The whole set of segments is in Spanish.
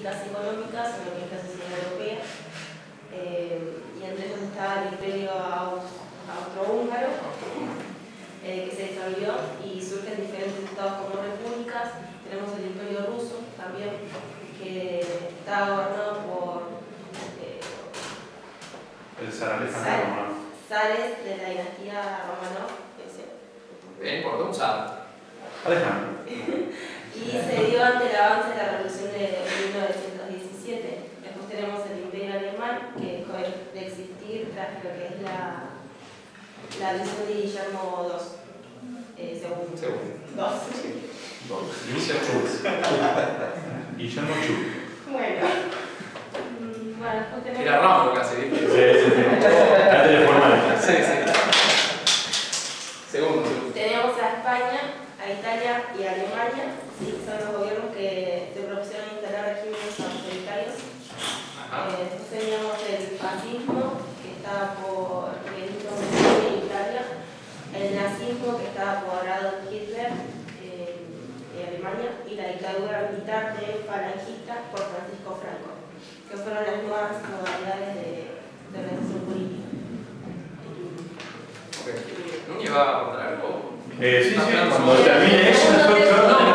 políticas económicas en lo que es la sociedad europea. Eh, y entre ellos está el imperio austrohúngaro, eh, que se desarrolló y surgen diferentes estados como repúblicas. Tenemos el imperio ruso también, que está gobernado por eh, el zar zares de la dinastía Romanov. Bien, por un zar. Alejandro. y se dio ante el avance de la revolución de 1917. Después tenemos el imperio alemán, que dejó de existir tras lo que es la, la visión de Guillermo II. Eh, segundo. Segundo. Dos. Dos. Guillermo Chu. Bueno. Mm, bueno, después tenemos... Era Rambo casi, ¿viste? Sí, sí, sí. Antes de formal. Sí, sí. Segundo, segundo. Tenemos a España, a Italia y a Alemania, sí, son los gobiernos que se propusieron instalar regímenes autoritarios. Eh, después teníamos el fascismo, estaba por Benito Mussolini en Italia, el nazismo, que estaba por Adolf Hitler eh, en Alemania, y la dictadura militar de falangista por Francisco Franco, que fueron las nuevas modalidades de, de organización política. Okay. ¿No iba a contar algo? Eh, sí, sí, cuando termine eso, no, no, no,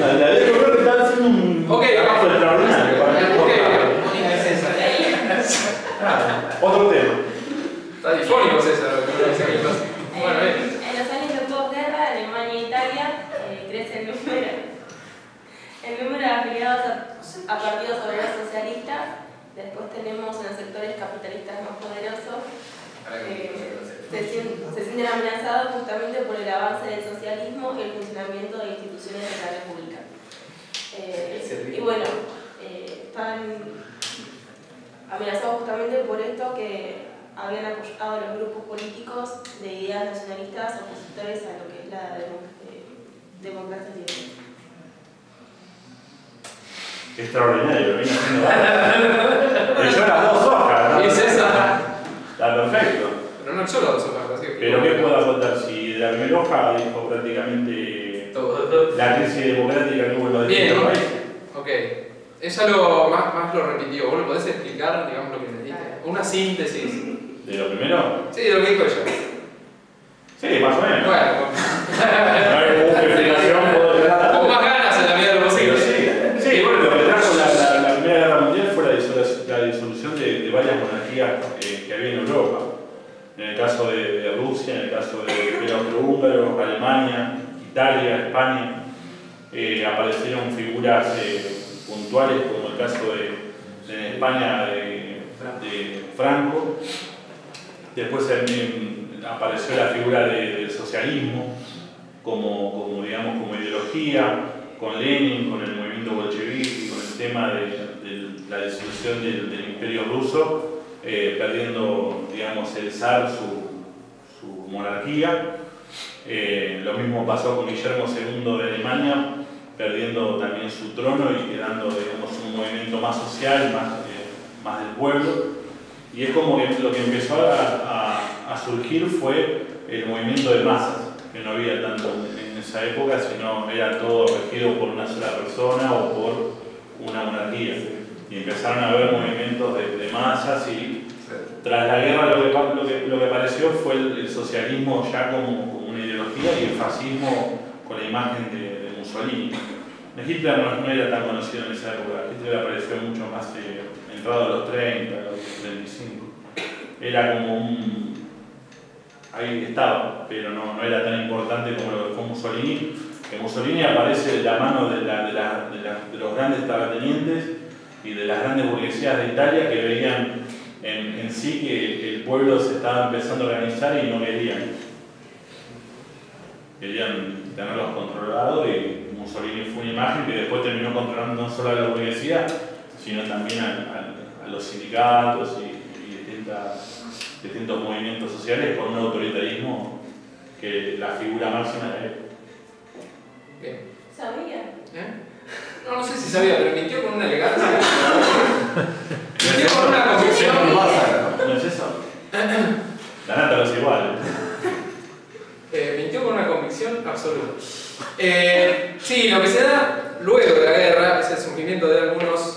La ley de que está haciendo un Ok, trabajo extraordinario. Otro tema. Está difónico César, Bueno, bien. En los años de posguerra, Alemania e Italia eh, crece el número, el número de afiliados a, a partidos obreros socialistas. Después tenemos en los sectores capitalistas más poderosos eh, se, sienten, amenazados justamente por el avance del socialismo y el funcionamiento de instituciones de la República. Eh, y bueno, eh, están amenazados justamente por esto que habían apoyado a los grupos políticos de ideas nacionalistas opositores a lo que es la democracia libre. Extraordinario, viene haciendo. Yo las dos hojas, ¿no? ¿Y es esa? Está perfecto. Pero no solo dos hojas, así que. Pero ¿qué puedo contar? Si de la primera hoja dijo prácticamente todo. la crisis democrática que hubo en los distintos países. Ok. Ella lo, más, más lo repitió. ¿Vos lo podés explicar, digamos, lo que me dijiste? Una síntesis. ¿De lo primero? Sí, de lo que dijo ella. Sí, más o menos. Bueno, No hay ninguna explicación, puedo tratar. con más ganas en la medida de lo Sí, posible. sí, sí, bueno, lo que trajo la, la, la Primera Guerra Mundial fue la disolución, de, de varias monarquías eh, que había en Europa. En el caso de, de Rusia, en el caso de Imperio Austrohúngaro, Alemania, Italia, España, eh, aparecieron figuras eh, puntuales, como el caso de, de España de, Franco. Después apareció la figura de- del socialismo como, como, digamos, como ideología, con Lenin, con el movimiento bolchevique, con el tema de, la disolución del, imperio ruso, eh, perdiendo, digamos, el zar su, su monarquía. Eh, lo mismo pasó con Guillermo II de Alemania, perdiendo también su trono y quedando, digamos, un movimiento más social, más, eh, más del pueblo. Y es como que lo que empezó a, a- a surgir fue el movimiento de masas, que no había tanto en esa época, sino era todo regido por una sola persona o por una monarquía. Y empezaron a haber movimientos de, de masas y tras la guerra lo que, lo que, lo que apareció fue el, el socialismo ya como, como una ideología y el fascismo con la imagen de, Mussolini. Hitler no, no era tan conocido en esa época, Hitler apareció mucho más eh, entrado a los 30, a los 35. Era como un... ahí estaba, pero no, no era tan importante como lo que fue Mussolini, que Mussolini aparece de la mano de la- de la- de los grandes terratenientes y de las grandes burguesías de Italia que veían en, en sí que el pueblo se estaba empezando a organizar y no querían. Querían tenerlos controlados y Mussolini fue una imagen que después terminó controlando no solo a la burguesía, sino también a, a- a los sindicatos y, y distintas- distintos movimientos sociales con un autoritarismo que la figura máxima era él. Bien. ¿Sabía? ¿Eh? No, no sé si sabía, pero mintió con una elegancia. mintió con una convicción. ¿No es eso? La nata no es igual. Eh, mintió con una convicción absoluta. Eh, sí, lo que se da luego de la guerra es el surgimiento de algunos